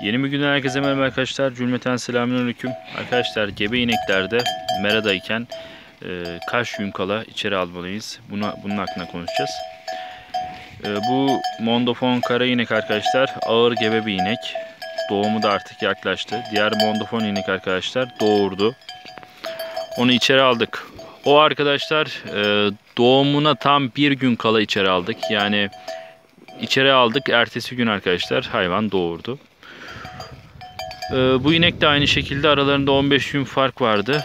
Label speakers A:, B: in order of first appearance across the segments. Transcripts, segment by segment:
A: Yeni bir günden herkese merhaba arkadaşlar. Cümleten selamünaleyküm. Arkadaşlar gebe ineklerde meradayken e, kaç gün kala içeri almalıyız? Buna, bunun hakkında konuşacağız. E, bu Mondofon kara inek arkadaşlar ağır gebe bir inek. Doğumu da artık yaklaştı. Diğer Mondofon inek arkadaşlar doğurdu. Onu içeri aldık. O arkadaşlar e, doğumuna tam bir gün kala içeri aldık. Yani içeri aldık. Ertesi gün arkadaşlar hayvan doğurdu. Ee, bu inek de aynı şekilde aralarında 15 gün fark vardı.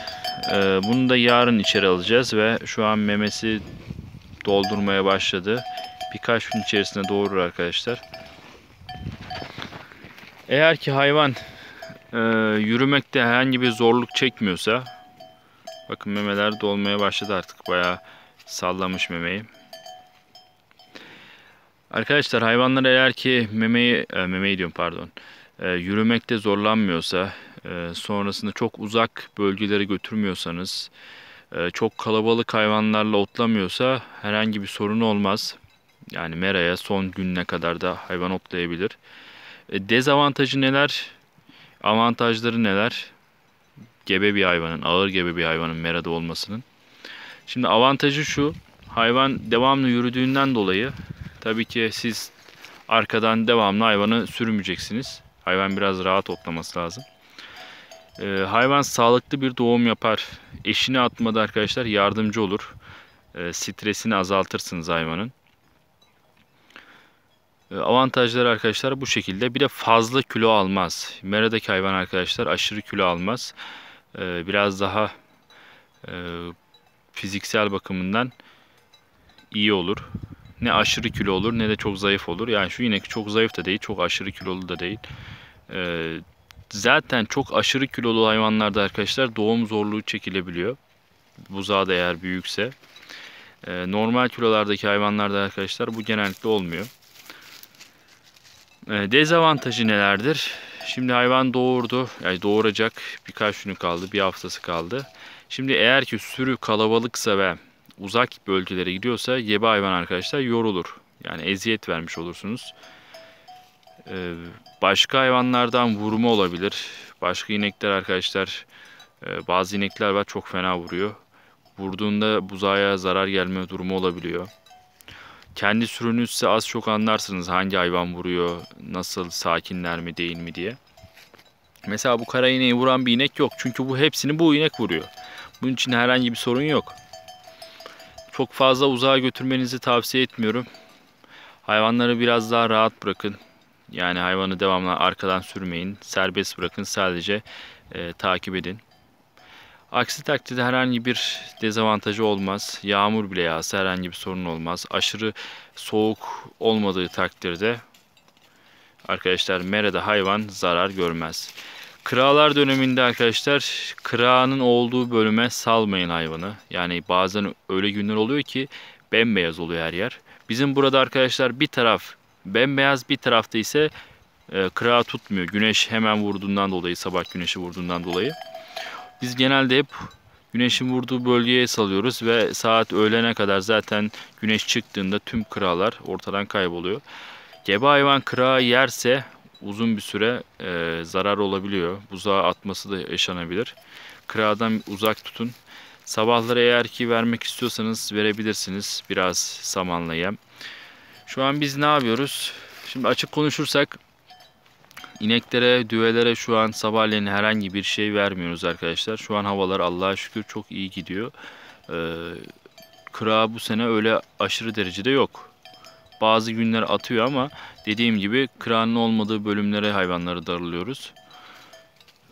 A: Ee, bunu da yarın içeri alacağız ve şu an memesi doldurmaya başladı. Birkaç gün içerisinde doğurur arkadaşlar. Eğer ki hayvan e, yürümekte herhangi bir zorluk çekmiyorsa bakın memeler dolmaya başladı artık bayağı sallamış memeyi. Arkadaşlar hayvanlar eğer ki memeyi, e, memeyi diyorum pardon e, yürümekte zorlanmıyorsa, e, sonrasında çok uzak bölgelere götürmüyorsanız, e, çok kalabalık hayvanlarla otlamıyorsa herhangi bir sorun olmaz. Yani meraya son gününe kadar da hayvan otlayabilir. E, dezavantajı neler? Avantajları neler? Gebe bir hayvanın, ağır gebe bir hayvanın merada olmasının. Şimdi avantajı şu, hayvan devamlı yürüdüğünden dolayı tabii ki siz arkadan devamlı hayvanı sürmeyeceksiniz. Hayvan biraz rahat otlaması lazım. Ee, hayvan sağlıklı bir doğum yapar. Eşini atmada arkadaşlar yardımcı olur. Ee, stresini azaltırsınız hayvanın. Ee, avantajları arkadaşlar bu şekilde. Bir de fazla kilo almaz. Meradaki hayvan arkadaşlar aşırı kilo almaz. Ee, biraz daha e, fiziksel bakımından iyi olur. Ne aşırı kilo olur ne de çok zayıf olur. Yani şu inek çok zayıf da değil, çok aşırı kilolu da değil. Ee, zaten çok aşırı kilolu hayvanlarda arkadaşlar doğum zorluğu çekilebiliyor. Buzağı da eğer büyükse. Ee, normal kilolardaki hayvanlarda arkadaşlar bu genellikle olmuyor. Ee, dezavantajı nelerdir? Şimdi hayvan doğurdu. Yani doğuracak birkaç günü kaldı. Bir haftası kaldı. Şimdi eğer ki sürü kalabalıksa ve uzak bölgelere gidiyorsa yebe hayvan arkadaşlar yorulur. Yani eziyet vermiş olursunuz. Ee, başka hayvanlardan vurma olabilir. Başka inekler arkadaşlar e, bazı inekler var çok fena vuruyor. Vurduğunda buzağa zarar gelme durumu olabiliyor. Kendi sürünüzse az çok anlarsınız hangi hayvan vuruyor, nasıl sakinler mi değil mi diye. Mesela bu kara ineği vuran bir inek yok. Çünkü bu hepsini bu inek vuruyor. Bunun için herhangi bir sorun yok. Çok fazla uzağa götürmenizi tavsiye etmiyorum. Hayvanları biraz daha rahat bırakın. Yani hayvanı devamlı arkadan sürmeyin. Serbest bırakın. Sadece e, takip edin. Aksi takdirde herhangi bir dezavantajı olmaz. Yağmur bile yağsa herhangi bir sorun olmaz. Aşırı soğuk olmadığı takdirde arkadaşlar merada hayvan zarar görmez. Kıralar döneminde arkadaşlar kırağının olduğu bölüme salmayın hayvanı. Yani bazen öyle günler oluyor ki bembeyaz oluyor her yer. Bizim burada arkadaşlar bir taraf bembeyaz bir tarafta ise e, kırağı tutmuyor. Güneş hemen vurduğundan dolayı sabah güneşi vurduğundan dolayı. Biz genelde hep güneşin vurduğu bölgeye salıyoruz ve saat öğlene kadar zaten güneş çıktığında tüm kıralar ortadan kayboluyor. Gebe hayvan kırağı yerse uzun bir süre e, zarar olabiliyor. Buzağa atması da yaşanabilir. Kırağdan uzak tutun. Sabahları eğer ki vermek istiyorsanız verebilirsiniz. Biraz samanla yem. Şu an biz ne yapıyoruz? Şimdi açık konuşursak ineklere, düvelere şu an sabahleyin herhangi bir şey vermiyoruz arkadaşlar. Şu an havalar Allah'a şükür çok iyi gidiyor. Ee, kırağı bu sene öyle aşırı derecede yok. Bazı günler atıyor ama dediğim gibi kırağının olmadığı bölümlere hayvanları darılıyoruz.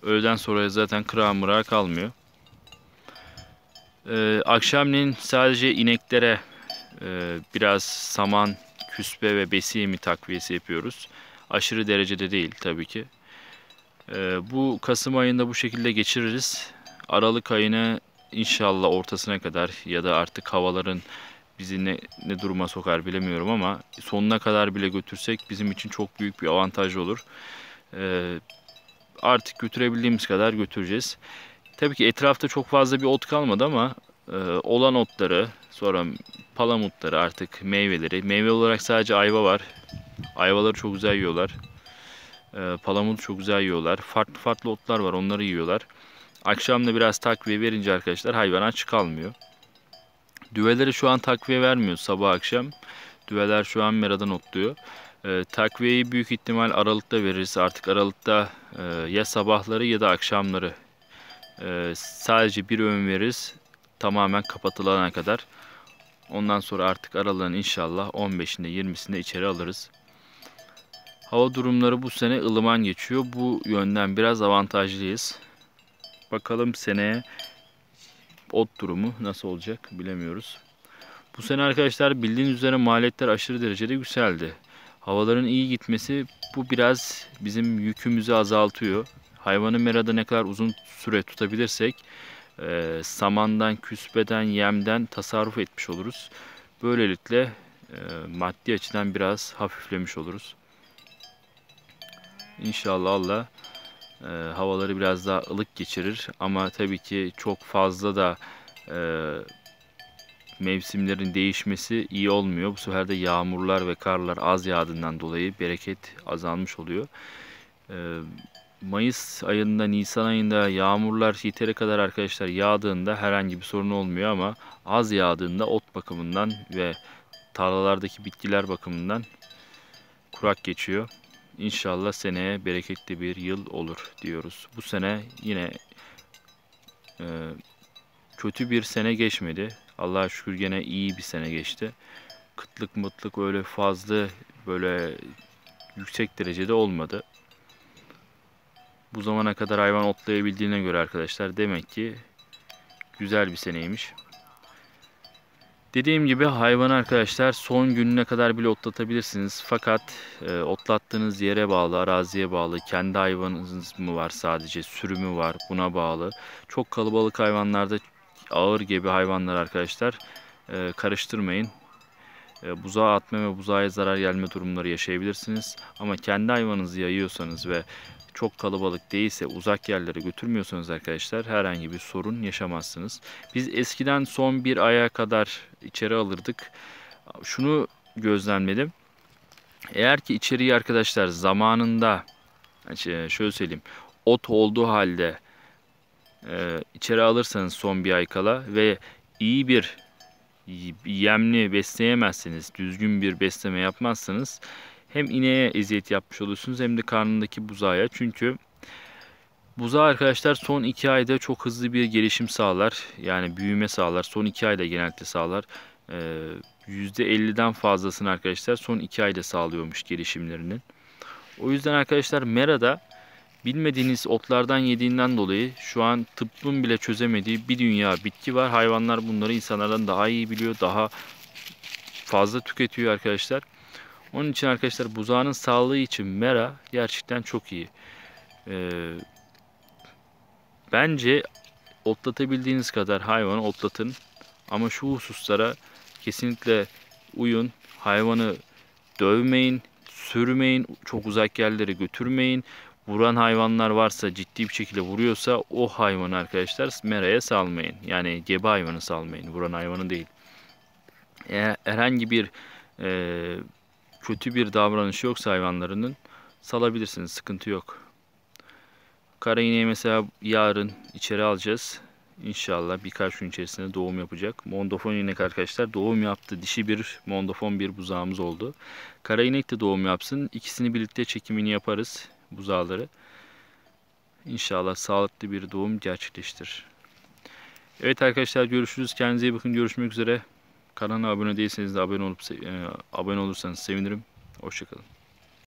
A: Öğleden sonra zaten kırağı mırağı kalmıyor. Ee, akşamleyin sadece ineklere e, biraz saman, küspe ve besi yemi takviyesi yapıyoruz. Aşırı derecede değil tabii ki. Ee, bu Kasım ayında bu şekilde geçiririz. Aralık ayına inşallah ortasına kadar ya da artık havaların bizi ne, ne duruma sokar bilemiyorum ama sonuna kadar bile götürsek bizim için çok büyük bir avantaj olur. Ee, artık götürebildiğimiz kadar götüreceğiz. Tabii ki etrafta çok fazla bir ot kalmadı ama e, olan otları sonra palamutları artık meyveleri. Meyve olarak sadece ayva var. Ayvaları çok güzel yiyorlar. E, palamudu çok güzel yiyorlar. Farklı farklı otlar var onları yiyorlar. Akşam da biraz takviye verince arkadaşlar hayvan aç kalmıyor. Düveleri şu an takviye vermiyor sabah akşam. Düveler şu an meradan otluyor. E, takviyeyi büyük ihtimal Aralık'ta veririz. Artık Aralık'ta e, ya sabahları ya da akşamları e, sadece bir öğün veririz. Tamamen kapatılana kadar. Ondan sonra artık aralığın inşallah 15'inde 20'sinde içeri alırız. Hava durumları bu sene ılıman geçiyor. Bu yönden biraz avantajlıyız. Bakalım seneye ot durumu nasıl olacak bilemiyoruz. Bu sene arkadaşlar bildiğiniz üzere maliyetler aşırı derecede yükseldi. Havaların iyi gitmesi bu biraz bizim yükümüzü azaltıyor. Hayvanı merada ne kadar uzun süre tutabilirsek e, samandan, küspeden, yemden tasarruf etmiş oluruz. Böylelikle e, maddi açıdan biraz hafiflemiş oluruz. İnşallah Allah e, havaları biraz daha ılık geçirir ama tabii ki çok fazla da e, mevsimlerin değişmesi iyi olmuyor. Bu sefer de yağmurlar ve karlar az yağdığından dolayı bereket azalmış oluyor. E, Mayıs ayında, Nisan ayında yağmurlar yeteri kadar arkadaşlar yağdığında herhangi bir sorun olmuyor ama az yağdığında ot bakımından ve tarlalardaki bitkiler bakımından kurak geçiyor. İnşallah seneye bereketli bir yıl olur diyoruz. Bu sene yine e, kötü bir sene geçmedi. Allah'a şükür gene iyi bir sene geçti. Kıtlık mıtlık öyle fazla böyle yüksek derecede olmadı. Bu zamana kadar hayvan otlayabildiğine göre arkadaşlar demek ki güzel bir seneymiş. Dediğim gibi hayvanı arkadaşlar son gününe kadar bile otlatabilirsiniz. Fakat e, otlattığınız yere bağlı, araziye bağlı, kendi hayvanınız mı var sadece, sürümü var buna bağlı. Çok kalabalık hayvanlarda ağır gibi hayvanlar arkadaşlar e, karıştırmayın. E, buzağa atma ve buzağa zarar gelme durumları yaşayabilirsiniz. Ama kendi hayvanınızı yayıyorsanız ve çok kalabalık değilse uzak yerlere götürmüyorsanız arkadaşlar herhangi bir sorun yaşamazsınız. Biz eskiden son bir aya kadar içeri alırdık. Şunu gözlemledim. Eğer ki içeriği arkadaşlar zamanında şöyle söyleyeyim ot olduğu halde e, içeri alırsanız son bir ay kala ve iyi bir yemli besleyemezseniz, düzgün bir besleme yapmazsanız hem ineğe eziyet yapmış olursunuz hem de karnındaki buzağa. Çünkü buzağı arkadaşlar son 2 ayda çok hızlı bir gelişim sağlar. Yani büyüme sağlar. Son 2 ayda genellikle sağlar. Ee, %50'den fazlasını arkadaşlar son 2 ayda sağlıyormuş gelişimlerinin. O yüzden arkadaşlar Mera'da bilmediğiniz otlardan yediğinden dolayı şu an tıbbın bile çözemediği bir dünya bitki var. Hayvanlar bunları insanlardan daha iyi biliyor, daha fazla tüketiyor arkadaşlar. Onun için arkadaşlar buzağının sağlığı için mera gerçekten çok iyi. Ee, bence otlatabildiğiniz kadar hayvanı otlatın. Ama şu hususlara kesinlikle uyun. Hayvanı dövmeyin, sürmeyin, çok uzak yerlere götürmeyin. Vuran hayvanlar varsa ciddi bir şekilde vuruyorsa o hayvanı arkadaşlar meraya salmayın. Yani gebe hayvanı salmayın. Vuran hayvanı değil. Eğer herhangi bir e, kötü bir davranışı yoksa hayvanlarının salabilirsiniz. Sıkıntı yok. Kara ineği mesela yarın içeri alacağız. İnşallah birkaç gün içerisinde doğum yapacak. Mondofon inek arkadaşlar doğum yaptı. Dişi bir mondofon bir buzağımız oldu. Kara inek de doğum yapsın. İkisini birlikte çekimini yaparız buzağları. İnşallah sağlıklı bir doğum gerçekleştir. Evet arkadaşlar görüşürüz. Kendinize iyi bakın. Görüşmek üzere. Kanala abone değilseniz de abone olup e, abone olursanız sevinirim. Hoşçakalın.